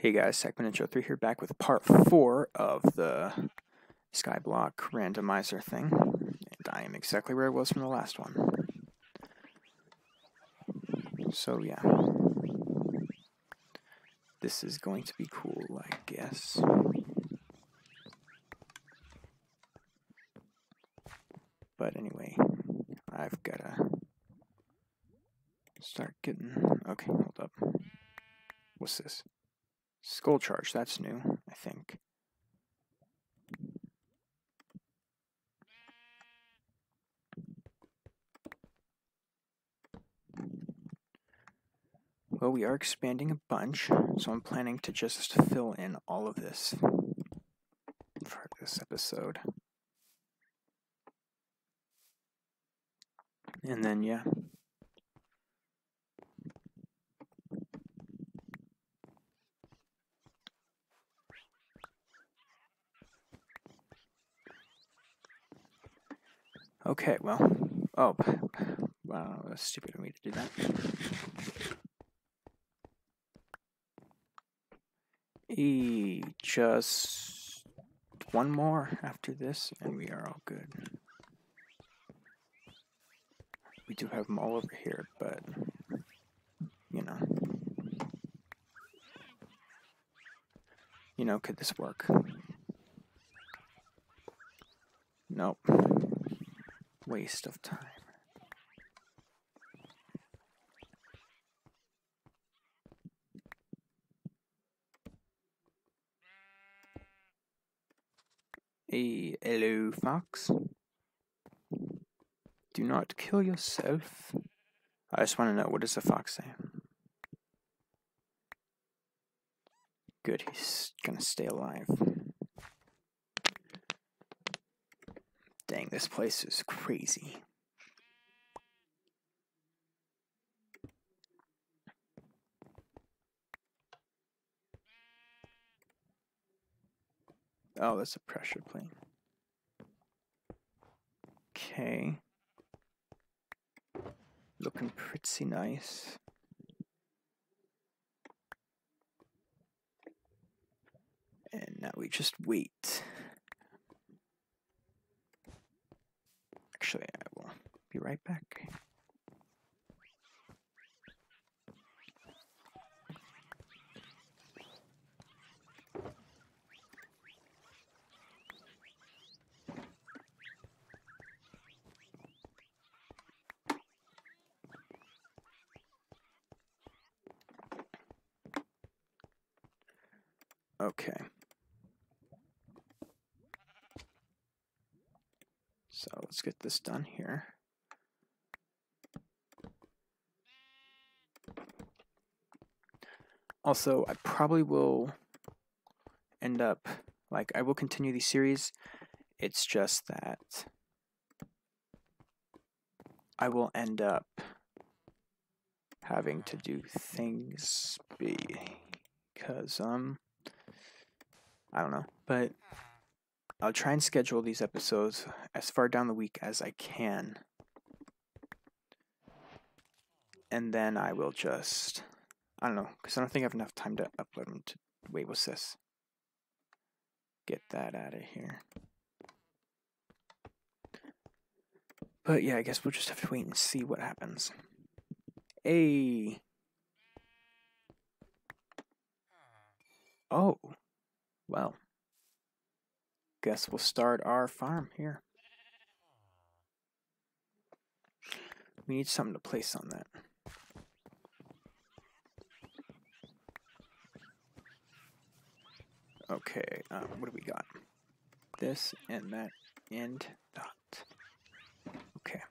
Hey guys, Sackbot Ninja 3 here back with part 4 of the Skyblock randomizer thing. And I am exactly where I was from the last one. So yeah. This is going to be cool, I guess. But anyway, I've gotta start getting... Okay, hold up. What's this? Skull charge, that's new, I think. Well, we are expanding a bunch, so I'm planning to just fill in all of this for this episode. And then, yeah, Okay, well, oh, wow, that's stupid of me to do that. E, just one more after this, and we are all good. We do have them all over here, but, you know. You know, could this work? Nope waste of time. A hello, fox. Do not kill yourself. I just want to know what does the fox say. Good, he's gonna stay alive. Dang, this place is crazy. Oh, that's a pressure plate. Okay. Looking pretty nice. And now we just wait. Actually, I will be right back. Okay. So let's get this done here. Also, I probably will end up, like, I will continue the series. It's just that I will end up having to do things because, um, I don't know, but I'll try and schedule these episodes as far down the week as I can. And then I will just, I don't know, because I don't think I have enough time to upload them to, wait, what's this? Get that out of here. But yeah, I guess we'll just have to wait and see what happens. Hey. Oh. Well guess we'll start our farm here. We need something to place on that. Okay, uh, what do we got? This and that and dot. Okay.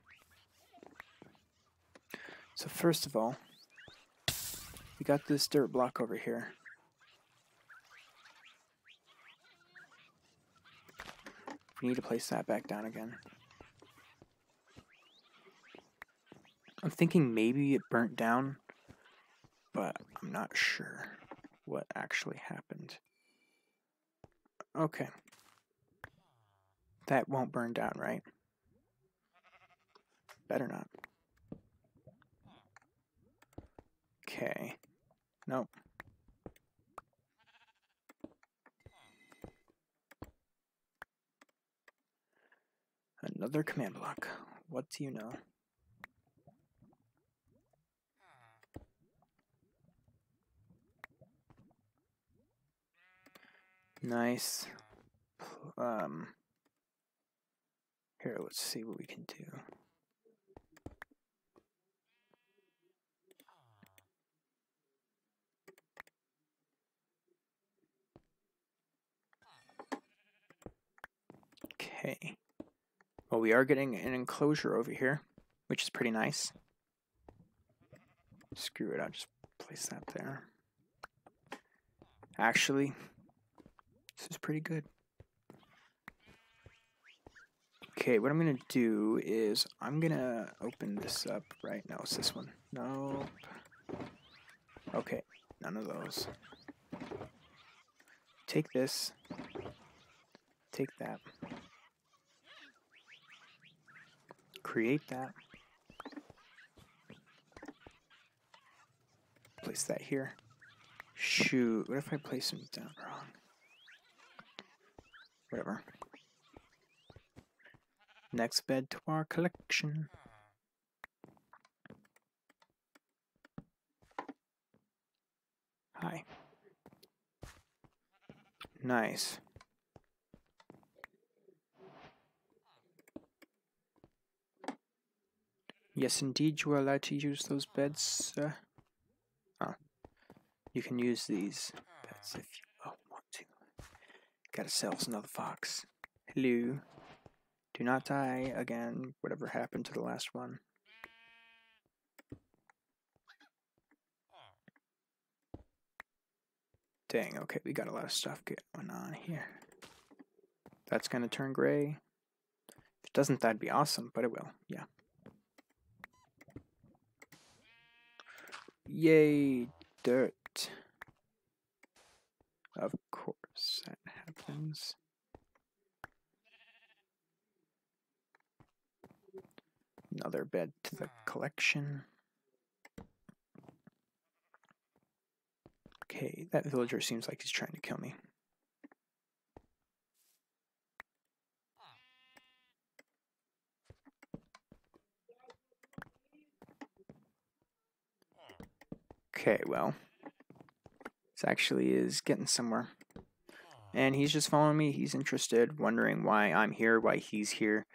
So first of all, we got this dirt block over here. We need to place that back down again. I'm thinking maybe it burnt down, but I'm not sure what actually happened. Okay. That won't burn down, right? Better not. Okay. Nope. Another command block. What do you know? Nice. Um, here, let's see what we can do. Okay. Well, we are getting an enclosure over here, which is pretty nice. Screw it, I'll just place that there. Actually, this is pretty good. Okay, what I'm gonna do is I'm gonna open this up right now. It's this one. Nope. Okay, none of those. Take this. Take that. Create that. Place that here. Shoot, what if I place them down wrong? Whatever. Next bed to our collection. Hi. Nice. Yes, indeed, you are allowed to use those beds. Uh, oh. You can use these beds if you. Gotta sell us another fox. Hello. Do not die again, whatever happened to the last one. Dang, okay, we got a lot of stuff going on here. That's gonna turn gray. If it doesn't, that'd be awesome, but it will, yeah. Yay, dirt. Of course, that happens. Another bed to the hmm. collection. Okay, that villager seems like he's trying to kill me. Hmm. Okay, well, this actually is getting somewhere. And he's just following me. He's interested, wondering why I'm here, why he's here,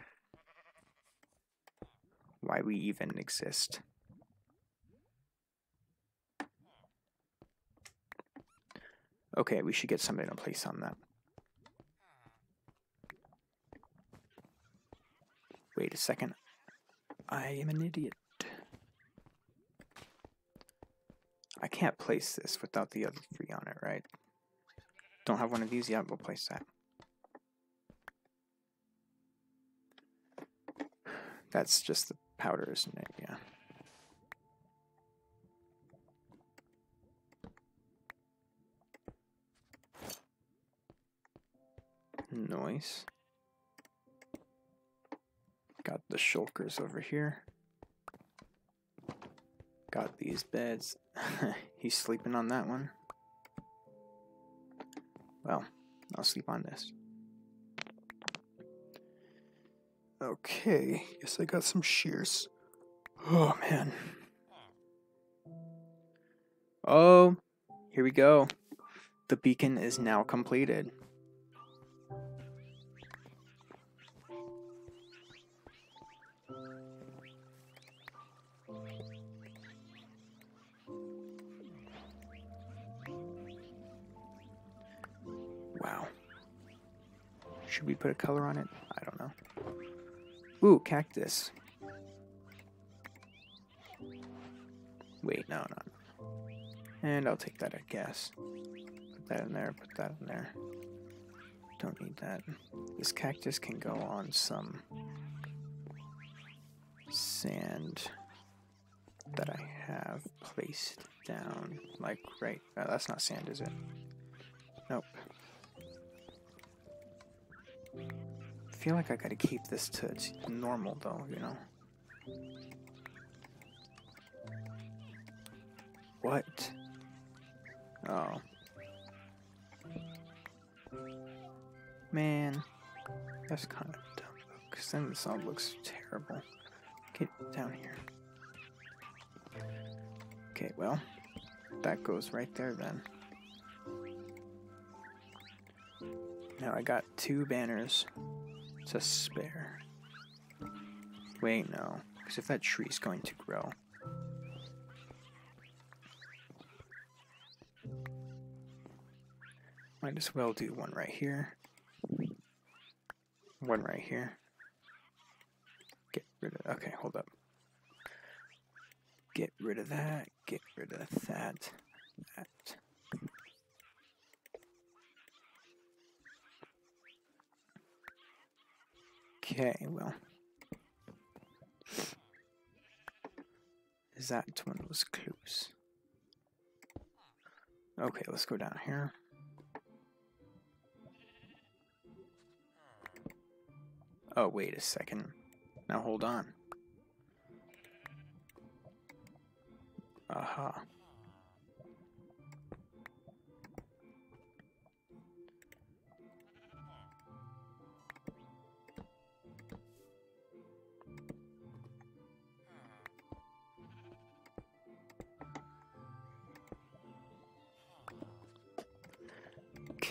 why we even exist. Okay, we should get somebody to place on that. Wait a second. I am an idiot. I can't place this without the other three on it, right? Don't have one of these yet, we'll place that. That's just the powder, isn't it? Yeah. Noise. Got the shulkers over here. Got these beds. He's sleeping on that one. Well, I'll sleep on this. Okay, guess I got some shears. Oh man. Oh, here we go. The beacon is now completed. Should we put a color on it? I don't know. Ooh, cactus. Wait, no, no. And I'll take that, I guess. Put that in there, put that in there. Don't need that. This cactus can go on some sand that I have placed down. Like, right. That's not sand, is it? Nope. Feel like I gotta keep this to normal though, you know? What? Oh. Man. That's kind of dumb. because then this all looks terrible. Get down here. Okay, well, that goes right there then. Now I got two banners to spare. Wait, no, because if that tree's going to grow. Might as well do one right here. One right here. Get rid of, okay, hold up. Get rid of that, get rid of that, that. Okay, well. That one those clues? Okay, let's go down here. Oh, wait a second. Now hold on. Aha.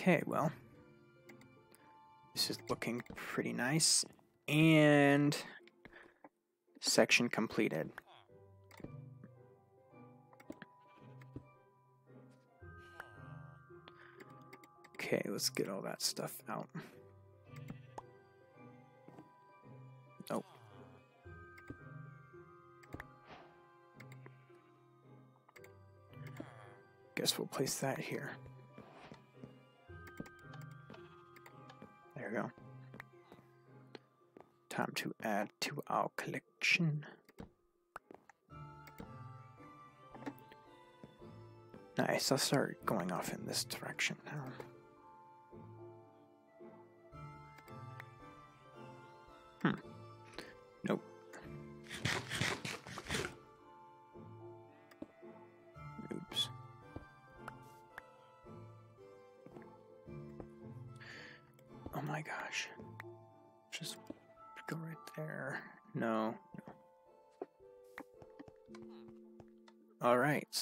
Okay, well, this is looking pretty nice. And section completed. Okay, let's get all that stuff out. Oh. Guess we'll place that here. There we go. Time to add to our collection. Nice, I'll start going off in this direction now.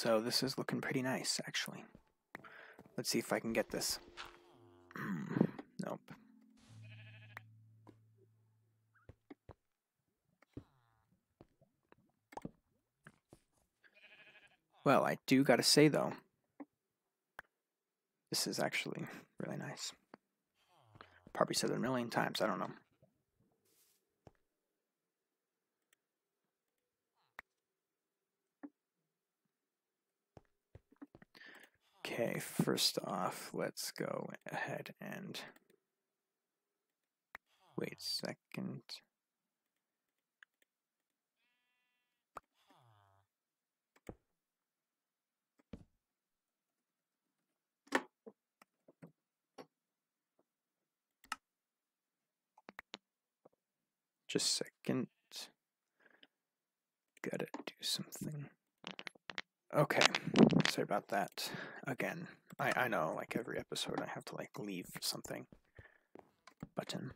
So this is looking pretty nice, actually. Let's see if I can get this. nope. Well, I do gotta say though, this is actually really nice. Probably said it a million times, I don't know. Okay, first off, let's go ahead and wait a second. Just a second. Gotta do something. Okay, sorry about that. Again, I, I know, like every episode, I have to like leave something button.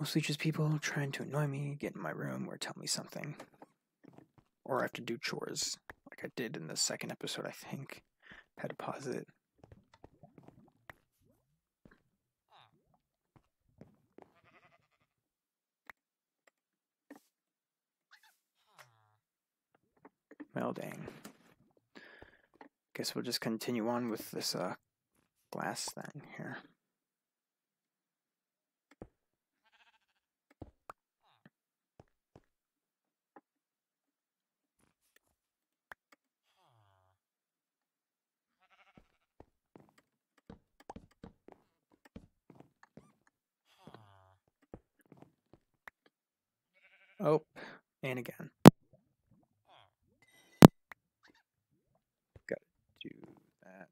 Mostly just people trying to annoy me, get in my room, or tell me something. Or I have to do chores, like I did in the second episode, I think. Had to pause it. Well, dang. Guess we'll just continue on with this uh, glass thing here. Oh, and again. Gotta do that.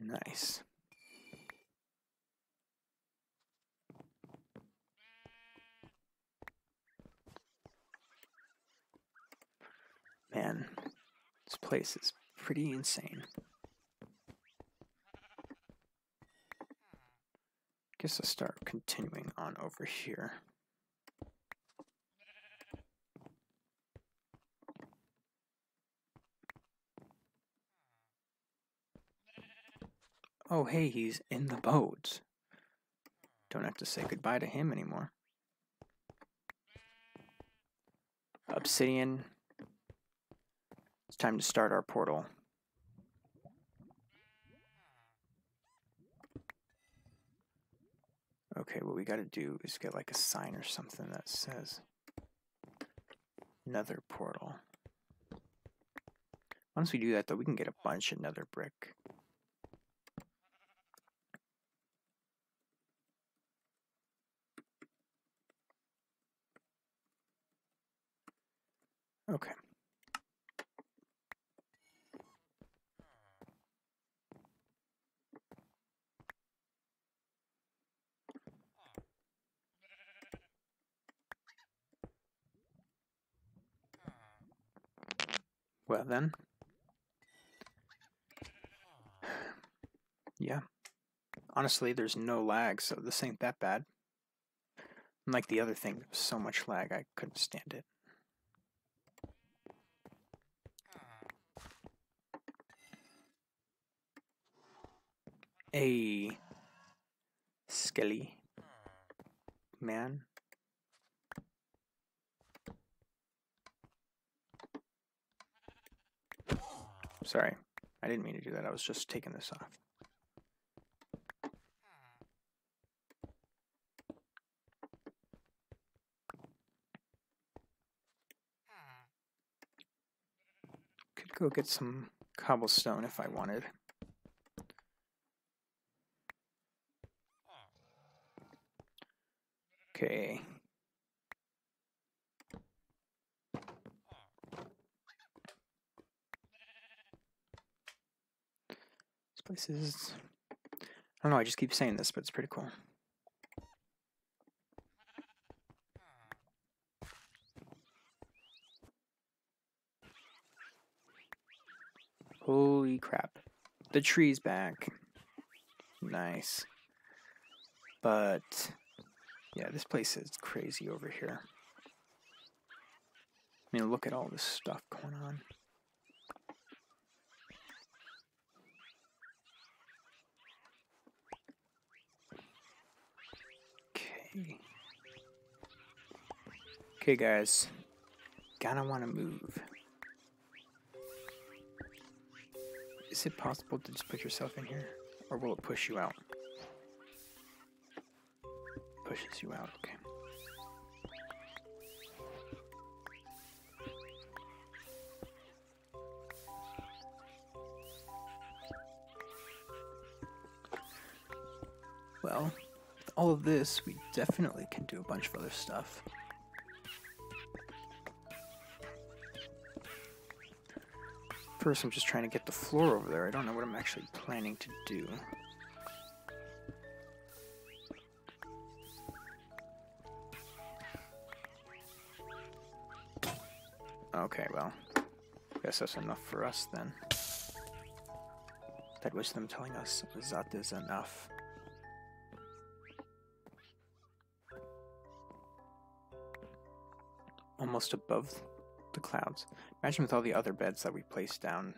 Nice. Man, this place is pretty insane. Guess I'll start continuing on over here. Oh, hey, he's in the boat. Don't have to say goodbye to him anymore. Obsidian. It's time to start our portal. Okay, what we gotta do is get like a sign or something that says nether portal. Once we do that though, we can get a bunch of nether brick. Okay. Well then. Yeah. Honestly, there's no lag, so this ain't that bad. Unlike the other thing, there was so much lag I couldn't stand it. A skelly man. Sorry, I didn't mean to do that. I was just taking this off. Could go get some cobblestone if I wanted. Okay. This is. I don't know, I just keep saying this, but it's pretty cool. Holy crap. The tree's back. Nice. But yeah, this place is crazy over here. I mean, look at all this stuff going on. Okay. Guys. Gotta want to move. Is it possible to just put yourself in here? Or will it push you out? Pushes you out, okay. Well, all of this, we definitely can do a bunch of other stuff. First, I'm just trying to get the floor over there. I don't know what I'm actually planning to do. Okay, well, guess that's enough for us then. That was them telling us that is enough. Almost above the clouds. Imagine with all the other beds that we placed down,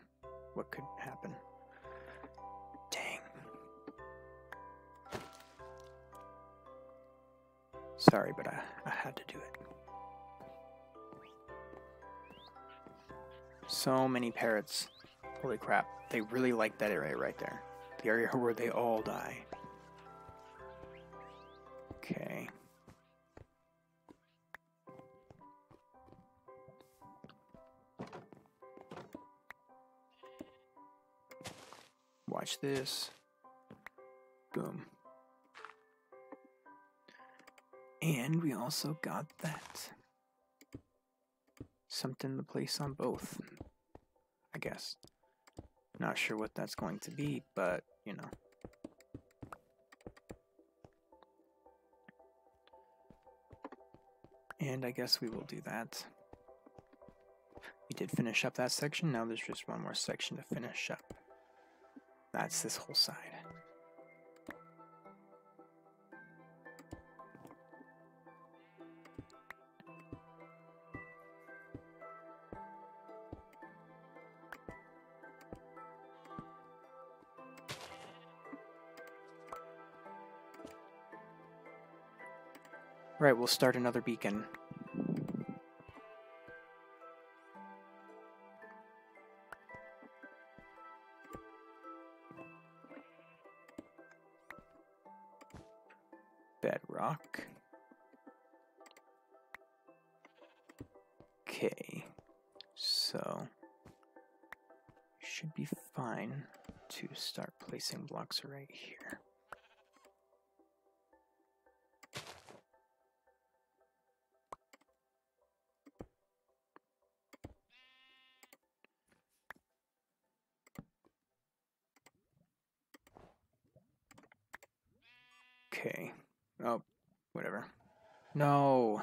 what could happen. Dang. Sorry, but I, I had to do it. So many parrots. Holy crap. They really like that area right there. The area where they all die. This. Boom. And we also got that. Something to place on both. I guess. Not sure what that's going to be, but, you know. And I guess we will do that. We did finish up that section, now there's just one more section to finish up. That's this whole side. Right, we'll start another beacon. Placing blocks right here. Okay. Oh, whatever. No.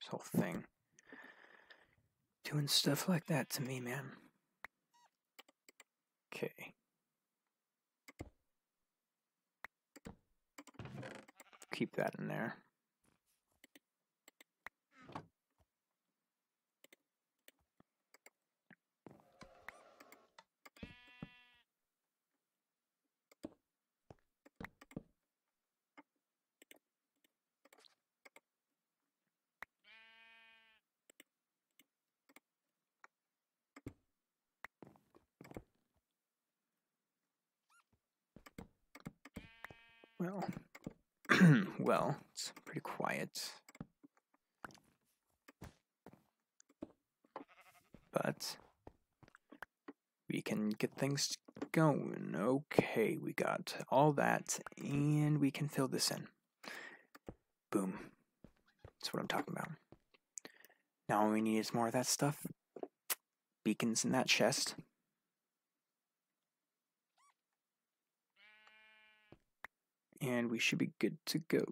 This whole thing. Doing stuff like that to me, man. Okay. Keep that in there. Well, well, it's pretty quiet. But we can get things going. Okay, we got all that, and we can fill this in. Boom. That's what I'm talking about. Now all we need is more of that stuff. Beacons in that chest. And we should be good to go.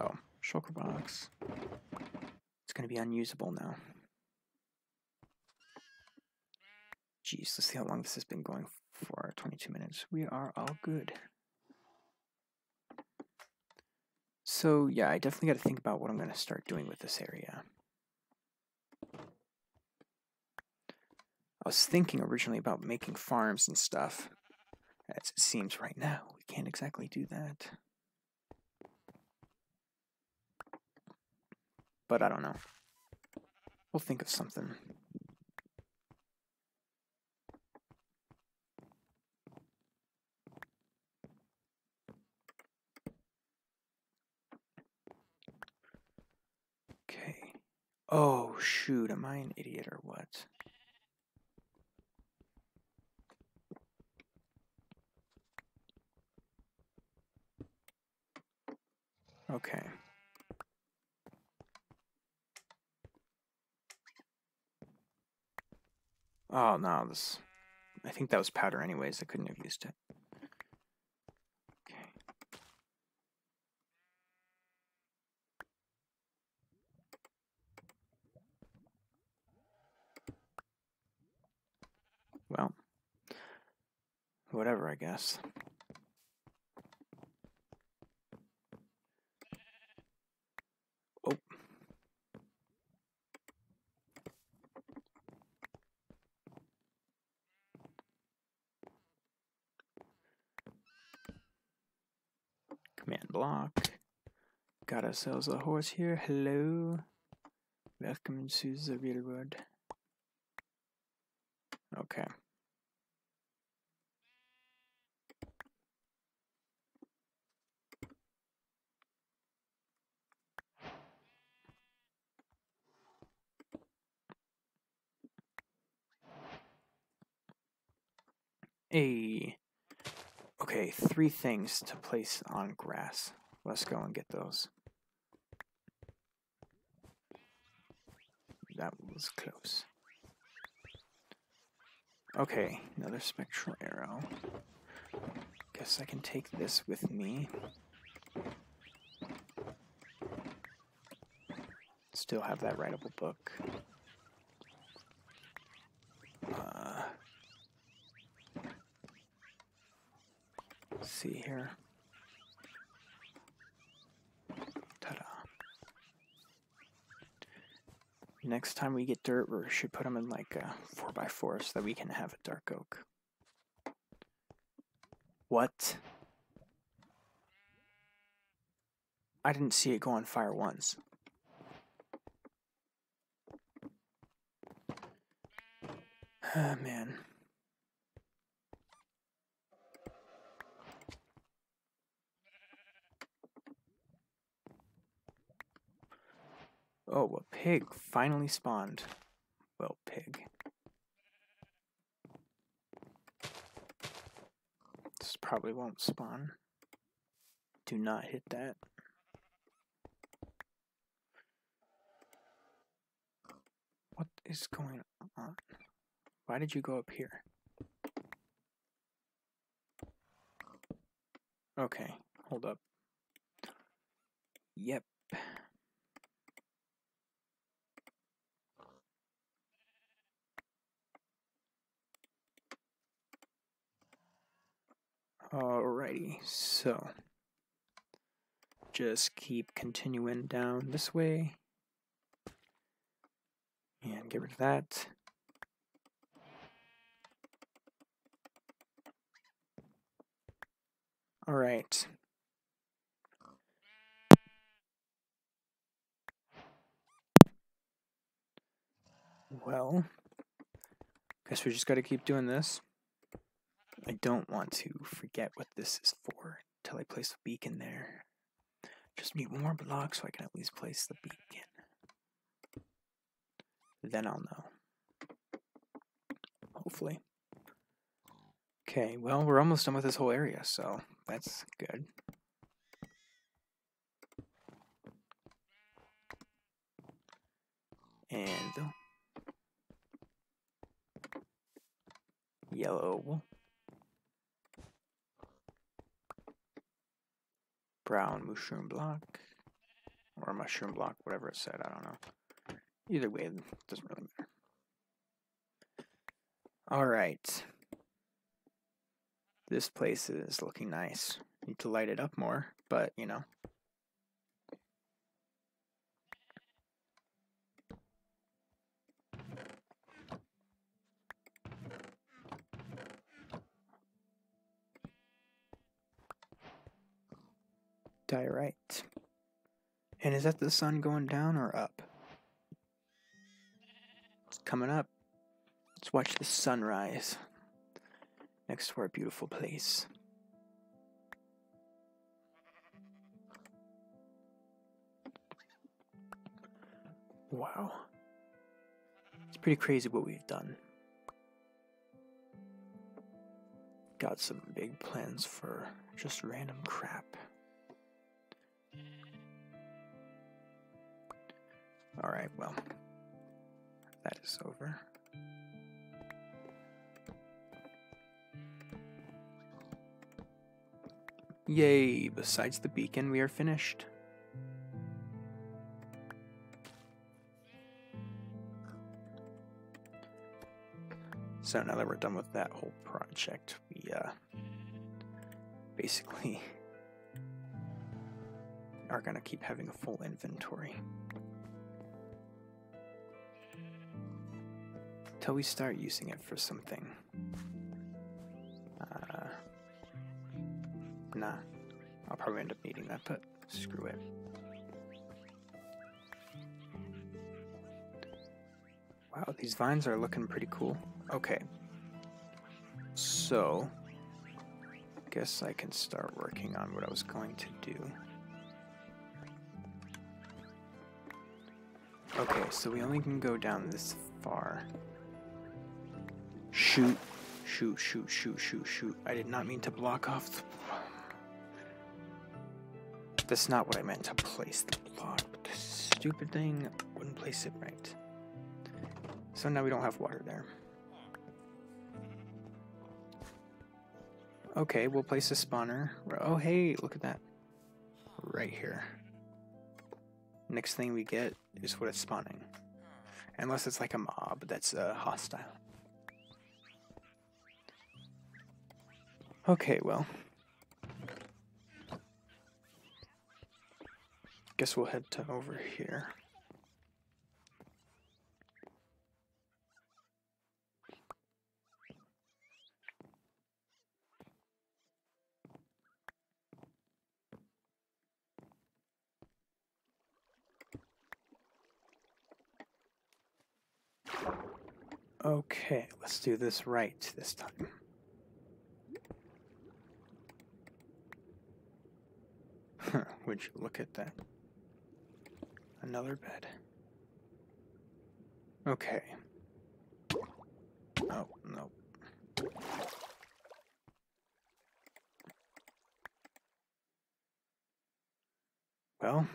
Oh, shulker box. It's going to be unusable now. Jeez, let's see how long this has been going for. 22 minutes. We are all good. So, yeah, I definitely got to think about what I'm going to start doing with this area. I was thinking originally about making farms and stuff. As it seems right now, we can't exactly do that. But I don't know. We'll think of something. Okay. Oh, shoot. Am I an idiot or what? Okay. Oh, no, this... I think that was powder anyways. I couldn't have used it. Okay. Well, whatever, I guess. Command block. Got ourselves a horse here. Hello. Welcome to the real world. Okay. A Okay, three things to place on grass. Let's go and get those. That was close. Okay, another spectral arrow. Guess I can take this with me. Still have that writable book. Uh, see here. Next time we get dirt, we should put them in like a 4x4 so that we can have a dark oak. What? I didn't see it go on fire once. Ah, man. Oh, a pig finally spawned. Well, pig. This probably won't spawn. Do not hit that. What is going on? Why did you go up here? Okay, hold up. Yep. Alrighty, so just keep continuing down this way and get rid of that. All right. Well, guess we just got to keep doing this. I don't want to forget what this is for until I place a beacon there. Just need one more blocks so I can at least place the beacon. Then I'll know. Hopefully. Okay, well, we're almost done with this whole area, so that's good. And oh. yellow, brown mushroom block, or mushroom block, whatever it said, I don't know. Either way, it doesn't really matter. All right. This place is looking nice. Need to light it up more, but you know. Diorite. And is that the sun going down or up? It's coming up. Let's watch the sunrise next to our beautiful place. Wow. It's pretty crazy what we've done. Got some big plans for just random crap. Alright, well, that is over. Yay, besides the beacon, we are finished. So now that we're done with that whole project, we uh, basically are going to keep having a full inventory. Till we start using it for something. Uh, nah, I'll probably end up needing that, but screw it. Wow, these vines are looking pretty cool. Okay. So, guess I can start working on what I was going to do. Okay, so we only can go down this far. Shoot, shoot, shoot, shoot, shoot, shoot. I did not mean to block off the that's not what I meant to place the block. But this stupid thing wouldn't place it right. So now we don't have water there. Okay, we'll place a spawner. Oh, hey, look at that. Right here. Next thing we get is what it's spawning. Unless it's like a mob that's uh, hostile. Okay, well. Guess we'll head to over here. Okay, let's do this right this time. Would you look at that? Another bed. Okay. Oh, no. Well,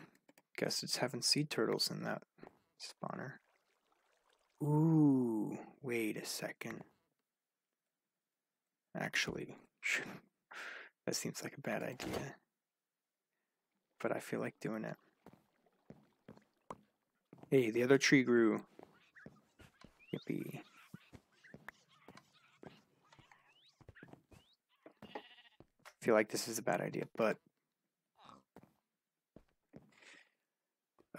guess it's having sea turtles in that spawner. Ooh, wait a second. Actually, that seems like a bad idea. But I feel like doing it. Hey, the other tree grew. Yippee. feel like this is a bad idea, but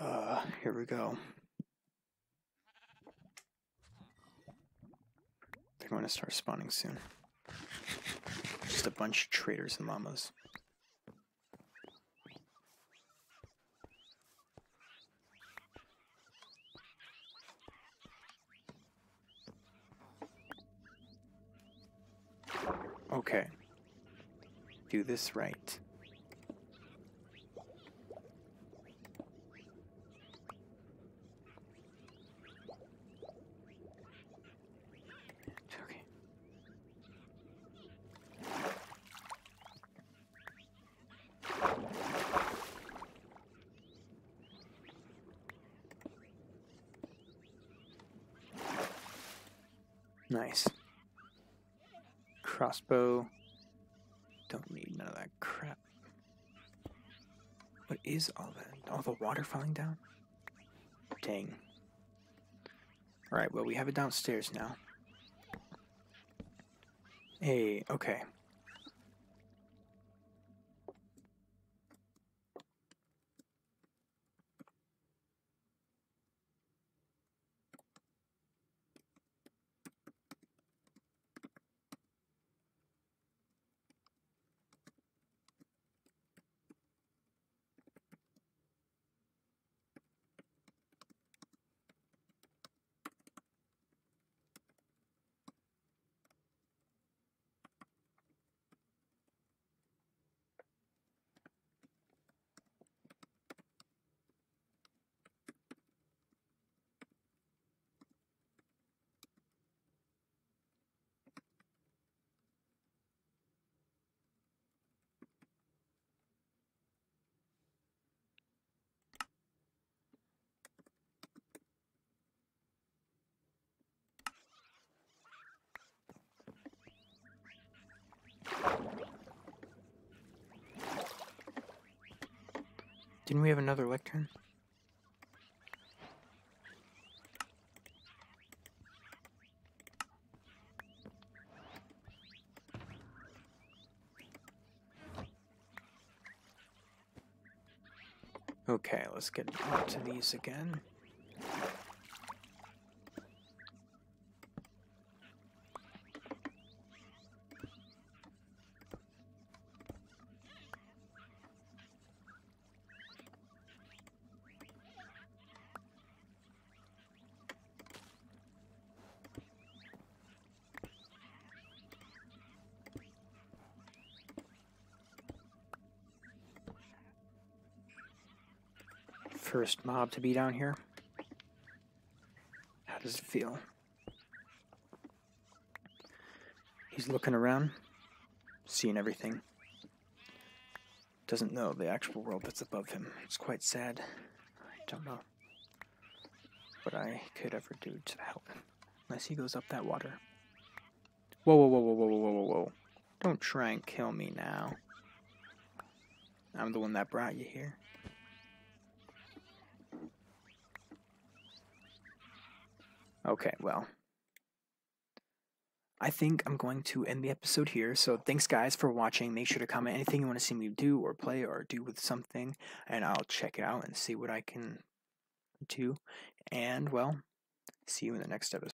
uh, here we go. They're going to start spawning soon. Just a bunch of traitors and llamas. Okay. Do this right. Okay. Nice. Crossbow. Don't need none of that crap. What is all that? All the water falling down? Dang. Alright, well, we have it downstairs now. Hey, okay. Didn't we have another lectern? Okay, let's get onto these again. First mob to be down here. How does it feel? He's looking around, seeing everything. Doesn't know the actual world that's above him. It's quite sad. I don't know what I could ever do to help him. Unless he goes up that water. Whoa, whoa, whoa, whoa, whoa, whoa, whoa, whoa. Don't try and kill me now. I'm the one that brought you here. Okay, well. I think I'm going to end the episode here. So thanks guys for watching. Make sure to comment anything you want to see me do or play or do with something and I'll check it out and see what I can do. And well, see you in the next episode.